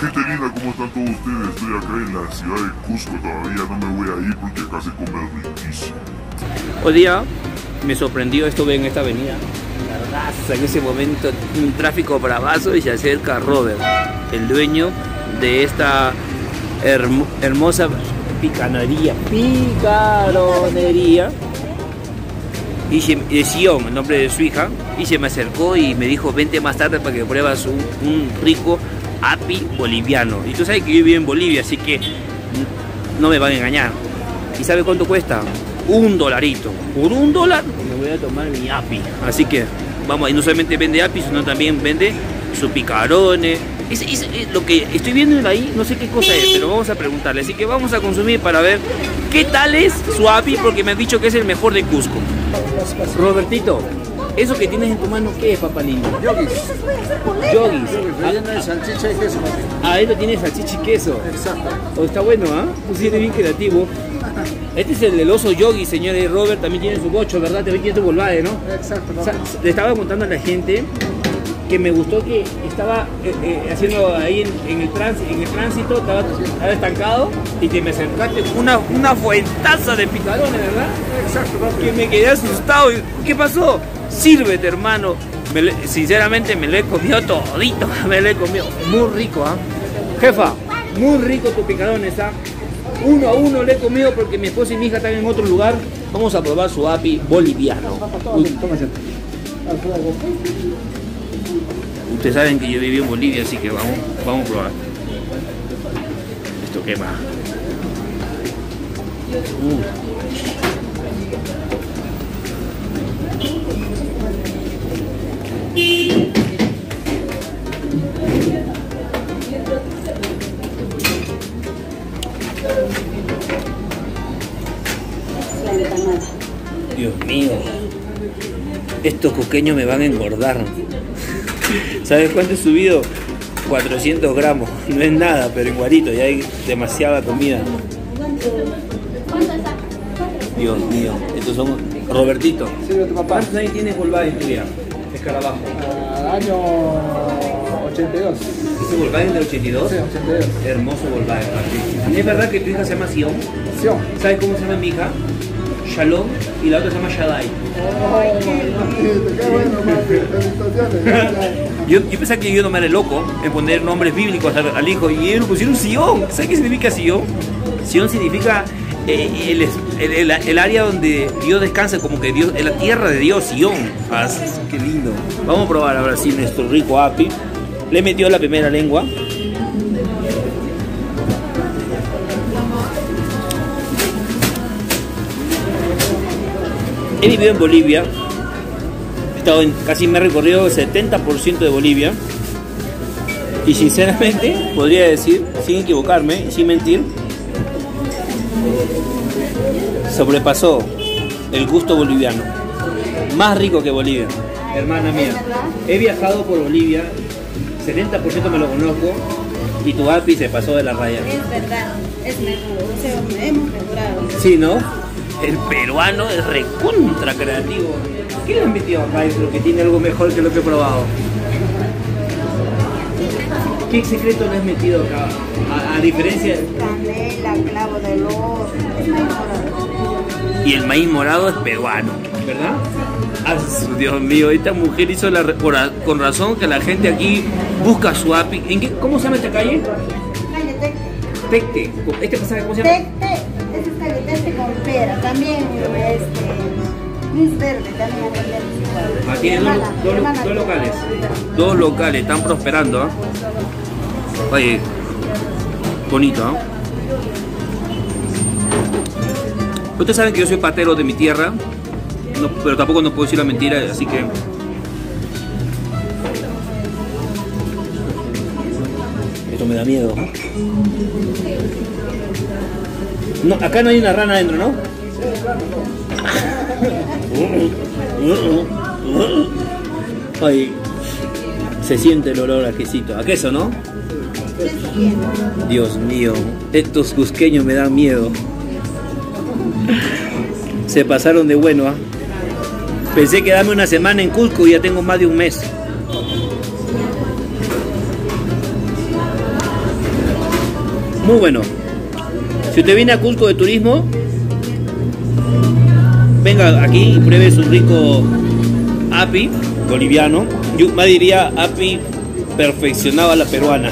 Gente linda, ¿cómo están todos ustedes? Estoy acá en la ciudad de Cusco todavía, no me voy a ir porque acá se come riquísimo. Hoy día me sorprendió, estuve en esta avenida, la raza, en ese momento un tráfico bravazo y se acerca Robert, el dueño de esta hermo- hermosa picanería, picaronería, y se, de Sion, el nombre de su hija, y se me acercó y me dijo, vente más tarde para que pruebas un, un rico api boliviano. Y tú sabes que yo vivo en Bolivia, así que no me van a engañar. ¿Y sabe cuánto cuesta? Un dolarito. Por un dólar me voy a tomar mi api. Así que vamos, y no solamente vende api, sino también vende su picarones. Es, es- es lo que estoy viendo ahí, no sé qué cosa es, pero vamos a preguntarle. Así que vamos a consumir para ver qué tal es su api, porque me han dicho que es el mejor de Cusco. Robertito, ¿eso que tienes en tu mano qué es, papá lindo? Yogis. Yogis. Relleno de salchicha y queso. papi. Ah, esto tiene salchicha y queso. Exacto. Oh, está bueno, ¿ah? Tú sí eres bien creativo. Este es el del oso yogi, señores. Robert también tiene su bocho, ¿verdad? También tiene su volvade, ¿no? Exacto. O sea, le estaba contando a la gente que me gustó que estaba eh, eh, haciendo ahí en, en el trans- en el tránsito, estaba, estaba estancado y te me acercaste una, una fuentaza de picarones, ¿verdad? Exacto, papi. Que me quedé asustado. ¿Qué pasó? Sírvete, hermano. Sinceramente me lo he comido todito, me lo he comido. Muy rico, ¿ah? Jefa, muy rico tu picarones, ¿ah? Uno a uno le he comido porque mi esposa y mi hija están en otro lugar. Vamos a probar su api boliviano. Asiento. Ustedes saben que yo viví en Bolivia, así que vamos, vamos a probar. Esto quema. Uh. Estos coqueños me van a engordar. ¿Sabes cuánto he subido? 400 gramos. No es nada, pero igualito, ya hay demasiada comida. Dios mío, estos son... Robertito. ¿cuántos años tienes Volkswagen vida? Escarabajo. Ah, año 82. ¿Ese Volkswagen del 82? Sí, 82. Hermoso Volkswagen. ¿Es verdad que tu hija se llama Sion? Sion. ¿Sabes cómo se llama mi hija? Shalom y la otra se llama Shaddai. Yo, yo pensaba que yo no me era loco en poner nombres bíblicos al, al hijo y ellos pusieron Sion. ¿Sabes qué significa Sion? Sion significa eh, el, el- el- el área donde Dios descansa, como que Dios, es la tierra de Dios, Sion. Ah, qué lindo. Vamos a probar ahora sí nuestro rico api. Le metió la primera lengua. He vivido en Bolivia. He estado en, casi me he recorrido el 70% de Bolivia. Y sinceramente, podría decir, sin equivocarme sin mentir, sobrepasó el gusto boliviano. Más rico que Bolivia. Hermana mía, he viajado por Bolivia, 70% me lo conozco, y tu api se pasó de la raya. Es verdad, es mejor, o sea, hemos mejorado. Sí, ¿no? El peruano es recontra creativo. ¿Qué le han metido acá dentro que tiene algo mejor que lo que he probado? ¿Qué secreto le has metido acá? A, a diferencia... Canela, clavo de mejorado. Y el maíz morado es peruano, ¿verdad? Ah, Dios mío, esta mujer hizo la... por a- con razón que la gente aquí busca su api. ¿En qué, ¿Cómo se llama esta calle? Calle Tecte. Tecte. ¿Este pasaje cómo se llama? Tecte, También este, Miss Verde, también igual. Ah, tiene dos, dos- locales. Dos locales, están prosperando. ¿ah? Oye, bonito, ¿ah? Ustedes saben que yo soy patero de mi tierra, no- pero tampoco no puedo decir la mentira, así que... Esto me da miedo. No, acá no hay una rana adentro, ¿no? Ay, se siente el olor a quesito, a queso, ¿no? Dios mío, estos cusqueños me dan miedo. Se pasaron de bueno, ¿ah? Pensé que dame una semana en Cusco y ya tengo más de un mes. Muy bueno. Si usted viene a Cusco de turismo, venga aquí y pruebe su rico api boliviano. Yo más diría api perfeccionado a la peruana.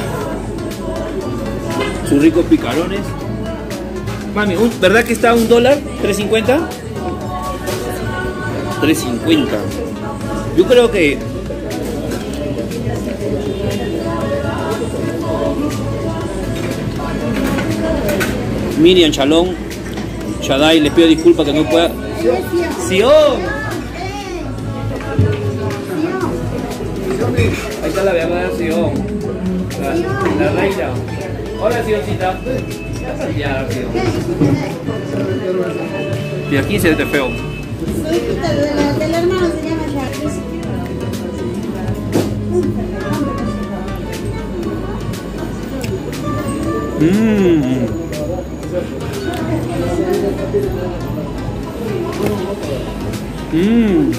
Sus ricos picarones. Mami, ¿verdad que está un dólar? ¿3.50? 3.50. Yo creo que Miriam Chalón, Shaddai, les pido disculpas que no pueda. ¡Sion! Ahí está la verdadera Sion. La, la reina. Hola, Sioncita. Ya, Sion. Y aquí se te feo. Del hermano se llama. Mmm.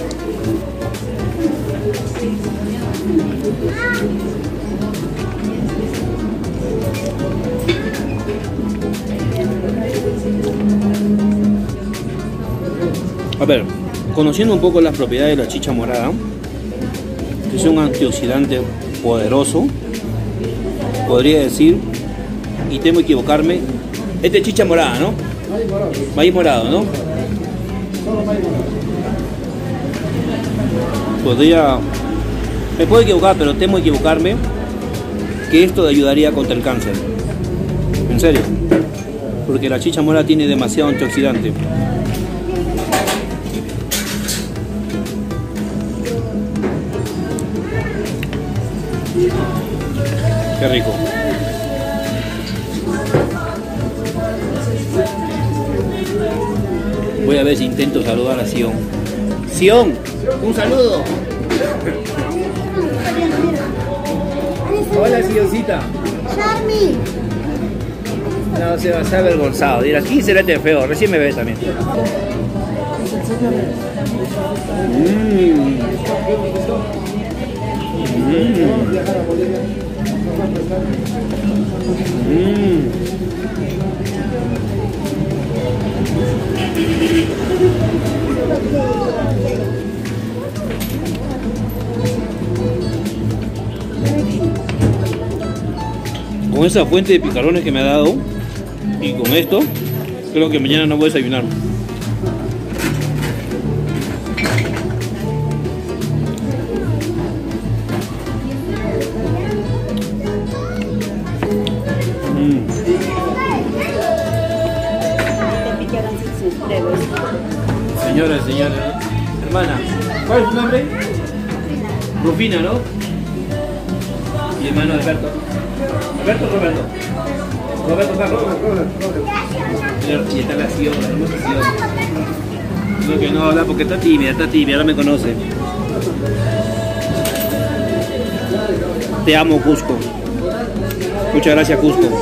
A ver, conociendo un poco las propiedades de la chicha morada, que es un antioxidante poderoso, podría decir, y temo equivocarme, este es chicha morada, ¿no? Maíz morado. ¿no? Podría, me puedo equivocar, pero temo equivocarme, que esto ayudaría contra el cáncer. En serio, porque la chicha morada tiene demasiado antioxidante. Qué rico. Voy a ver si intento saludar a Sion. Sion, un saludo. Hola, Sioncita. Charmy. No, se va a estar avergonzado. Dirá, aquí será este feo. Recién me ve también. Mm. Mm. Mm. Esa fuente de picarones que me ha dado y con esto, creo que mañana no voy a desayunar. Mm. Señora, señora, hermana, ¿cuál es su nombre? Rufina, ¿no? Y hermano Alberto. Roberto. Roberto Y está la Sion, la hermosa Sion. Creo que no habla porque está tímida, está tímida, ahora me conoce. Te amo, Cusco. Muchas gracias, Cusco.